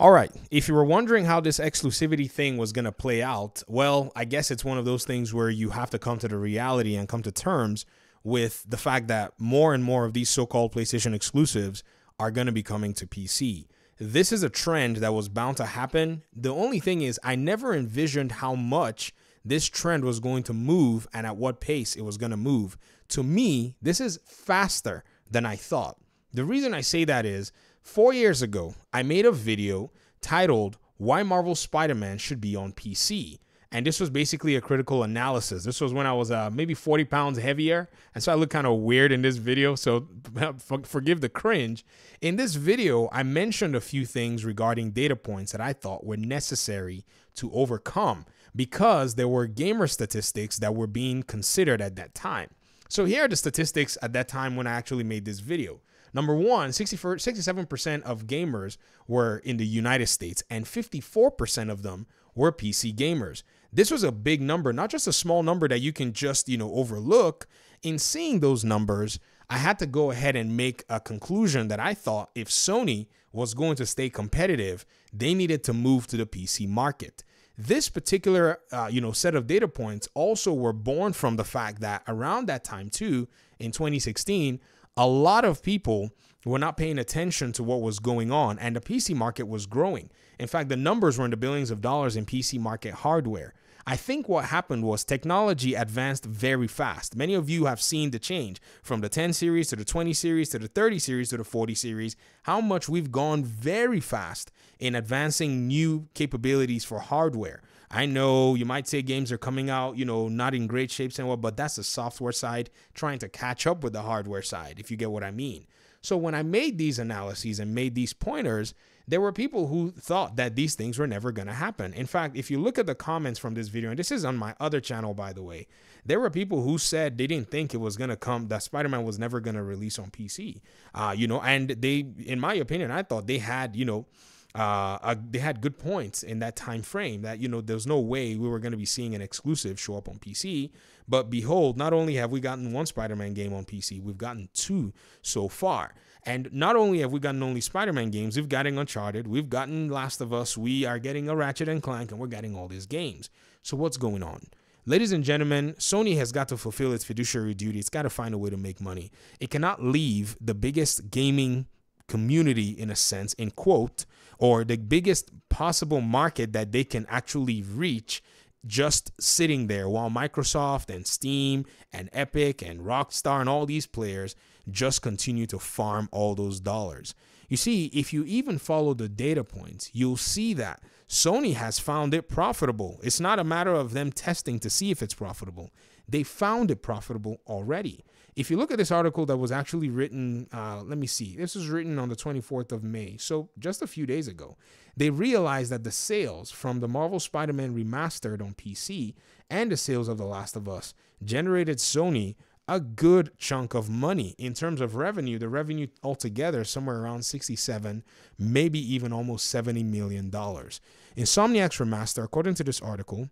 All right. If you were wondering how this exclusivity thing was going to play out, well, I guess it's one of those things where you have to come to the reality and come to terms with the fact that more and more of these so called PlayStation exclusives are going to be coming to PC. This is a trend that was bound to happen. The only thing is, I never envisioned how much this trend was going to move and at what pace it was going to move. To me, this is faster than I thought. The reason I say that is four years ago, I made a video titled Why Marvel Spider Man Should Be on PC. And this was basically a critical analysis. This was when I was uh, maybe 40 pounds heavier. And so I look kind of weird in this video. So forgive the cringe. In this video, I mentioned a few things regarding data points that I thought were necessary to overcome because there were gamer statistics that were being considered at that time. So here are the statistics at that time when I actually made this video. Number one, 67% of gamers were in the United States, and 54% of them were PC gamers. This was a big number, not just a small number that you can just, you know, overlook. In seeing those numbers, I had to go ahead and make a conclusion that I thought if Sony was going to stay competitive, they needed to move to the PC market. This particular, uh, you know, set of data points also were born from the fact that around that time too, in 2016, a lot of people were not paying attention to what was going on, and the PC market was growing. In fact, the numbers were in the billions of dollars in PC market hardware. I think what happened was technology advanced very fast. Many of you have seen the change from the 10 series to the 20 series to the 30 series to the 40 series, how much we've gone very fast in advancing new capabilities for hardware. I know you might say games are coming out, you know, not in great shapes and what, but that's the software side trying to catch up with the hardware side, if you get what I mean. So when I made these analyses and made these pointers, there were people who thought that these things were never going to happen. In fact, if you look at the comments from this video, and this is on my other channel, by the way, there were people who said they didn't think it was going to come, that Spider Man was never going to release on PC. Uh, you know, and they, in my opinion, I thought they had, you know, uh, uh, they had good points in that time frame that you know there's no way we were going to be seeing an exclusive show up on PC but behold not only have we gotten one Spider-Man game on PC we've gotten two so far and not only have we gotten only Spider-Man games we've gotten Uncharted we've gotten Last of Us we are getting a Ratchet and Clank and we're getting all these games so what's going on Ladies and gentlemen, Sony has got to fulfill its fiduciary duty. It's got to find a way to make money. It cannot leave the biggest gaming community, in a sense, in quote, or the biggest possible market that they can actually reach just sitting there while Microsoft and Steam and Epic and Rockstar and all these players just continue to farm all those dollars. You see, if you even follow the data points, you'll see that Sony has found it profitable. It's not a matter of them testing to see if it's profitable. They found it profitable already. If you look at this article that was actually written, uh, let me see, this was written on the 24th of May, so just a few days ago, they realized that the sales from the Marvel Spider Man remastered on PC and the sales of The Last of Us generated Sony a good chunk of money in terms of revenue. The revenue altogether somewhere around 67, maybe even almost 70 million dollars. Insomniac's remaster, according to this article,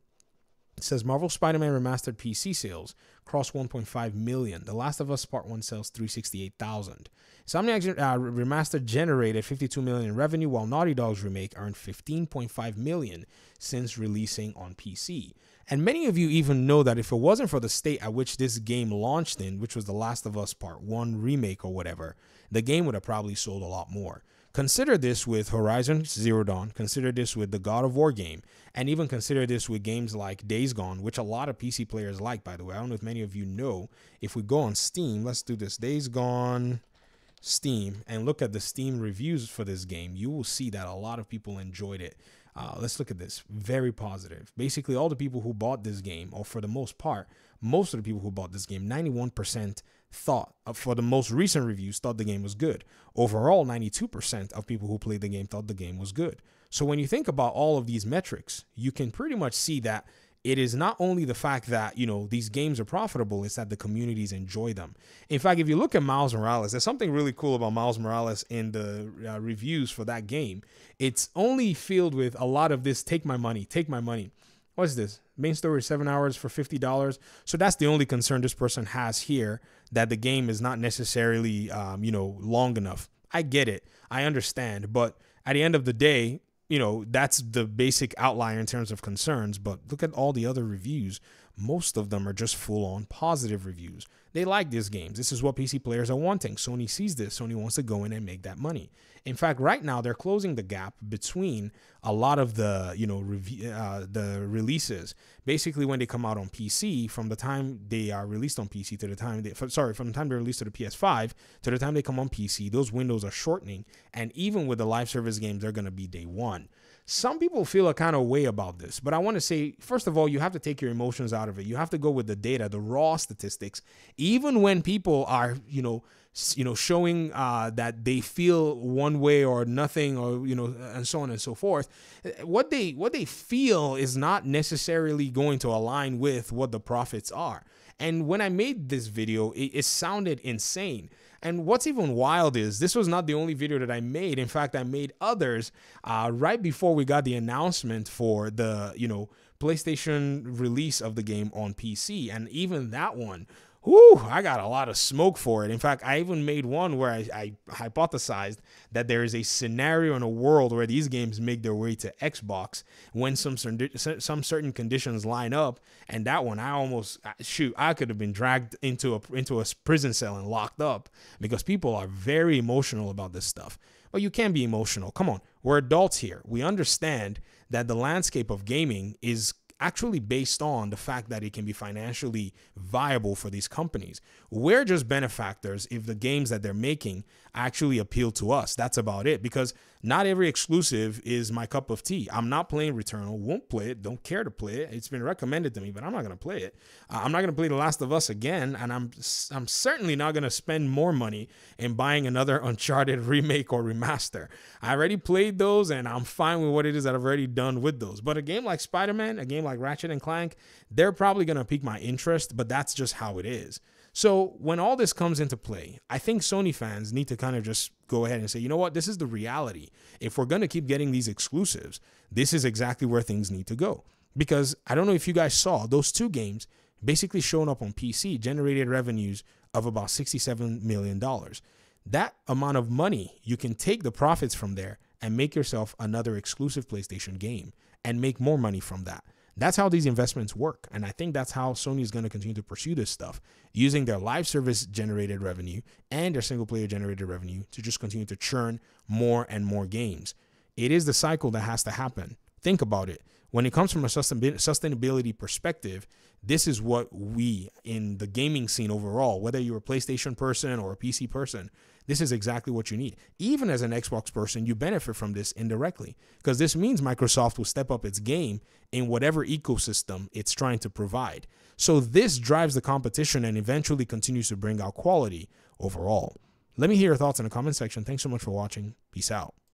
it says Marvel Spider-Man remastered PC sales crossed 1.5 million. The Last of Us Part 1 sells 368,000. Insomniac uh, remastered generated 52 million in revenue, while Naughty Dog's remake earned 15.5 million since releasing on PC. And many of you even know that if it wasn't for the state at which this game launched in, which was The Last of Us Part 1 remake or whatever, the game would have probably sold a lot more. Consider this with Horizon Zero Dawn, consider this with the God of War game, and even consider this with games like Days Gone, which a lot of PC players like, by the way. I don't know if many of you know. If we go on Steam, let's do this Days Gone Steam and look at the Steam reviews for this game, you will see that a lot of people enjoyed it. Uh, let's look at this. Very positive. Basically, all the people who bought this game, or for the most part, most of the people who bought this game, 91% thought, uh, for the most recent reviews, thought the game was good. Overall, 92% of people who played the game thought the game was good. So when you think about all of these metrics, you can pretty much see that it is not only the fact that you know these games are profitable it's that the communities enjoy them. In fact if you look at miles morales there's something really cool about miles morales in the uh, reviews for that game. It's only filled with a lot of this take my money take my money. What's this? Main story seven hours for $50 so that's the only concern this person has here that the game is not necessarily um, you know long enough. I get it. I understand. But at the end of the day you know, that's the basic outlier in terms of concerns. But look at all the other reviews. Most of them are just full on positive reviews. They like these games. This is what PC players are wanting. Sony sees this. Sony wants to go in and make that money. In fact, right now they're closing the gap between a lot of the you know review uh, the releases. Basically, when they come out on PC, from the time they are released on PC to the time they sorry from the time they're released to the PS5 to the time they come on PC, those windows are shortening. And even with the live service games, they're going to be day one. Some people feel a kind of way about this, but I want to say, first of all, you have to take your emotions out of it. You have to go with the data, the raw statistics. Even when people are, you know, you know, showing uh, that they feel one way or nothing, or you know, and so on and so forth. What they what they feel is not necessarily going to align with what the profits are. And when I made this video, it, it sounded insane. And what's even wild is this was not the only video that I made. In fact, I made others uh, right before we got the announcement for the, you know, PlayStation release of the game on PC. And even that one whoo, I got a lot of smoke for it. In fact, I even made one where I, I, hypothesized that there is a scenario in a world where these games make their way to Xbox when some certain, some certain conditions line up. And that one, I almost shoot, I could have been dragged into a into a prison cell and locked up because people are very emotional about this stuff. But you can't be emotional. Come on, we're adults here. We understand that the landscape of gaming is actually based on the fact that it can be financially viable for these companies. We're just benefactors if the games that they're making actually appeal to us. That's about it because not every exclusive is my cup of tea. I'm not playing Returnal, won't play it, don't care to play it. It's been recommended to me, but I'm not going to play it. Uh, I'm not going to play The Last of Us again, and I'm I'm certainly not going to spend more money in buying another Uncharted remake or remaster. I already played those, and I'm fine with what it is that I've already done with those. But a game like Spider-Man, a game like Ratchet and Clank, they're probably going to pique my interest, but that's just how it is. So when all this comes into play, I think Sony fans need to kind of just go ahead and say, you know what, this is the reality. If we're going to keep getting these exclusives, this is exactly where things need to go. Because I don't know if you guys saw those two games basically showing up on PC generated revenues of about $67 million. That amount of money, you can take the profits from there and make yourself another exclusive PlayStation game and make more money from that. That's how these investments work. And I think that's how Sony is going to continue to pursue this stuff using their live service generated revenue and their single player generated revenue to just continue to churn more and more games. It is the cycle that has to happen. Think about it. When it comes from a sustainability perspective, this is what we in the gaming scene overall, whether you're a PlayStation person or a PC person, this is exactly what you need. Even as an Xbox person, you benefit from this indirectly because this means Microsoft will step up its game in whatever ecosystem it's trying to provide. So this drives the competition and eventually continues to bring out quality overall. Let me hear your thoughts in the comment section. Thanks so much for watching. Peace out.